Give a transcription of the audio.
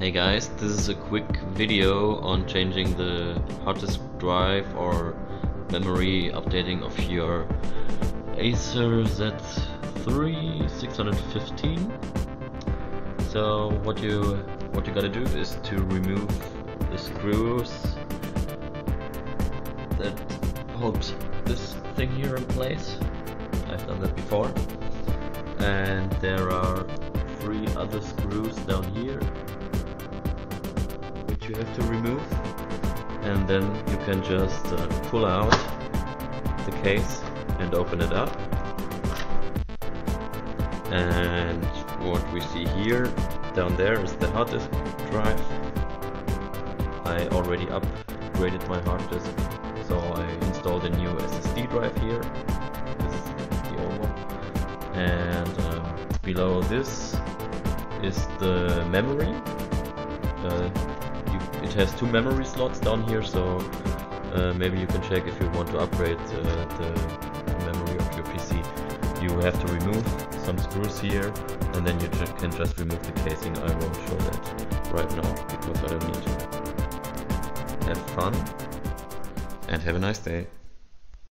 Hey guys, this is a quick video on changing the hard disk drive or memory updating of your Acer Z3 615. So what you what you gotta do is to remove the screws that hold this thing here in place. I've done that before. And there are three other screws down here you have to remove. And then you can just uh, pull out the case and open it up. And what we see here down there is the hard disk drive. I already upgraded my hard disk so I installed a new SSD drive here. This is the old one. And um, below this is the memory uh, it has two memory slots down here, so uh, maybe you can check if you want to upgrade uh, the memory of your PC. You have to remove some screws here, and then you ju can just remove the casing. I won't show that right now, because I don't need to. Have fun, and have a nice day.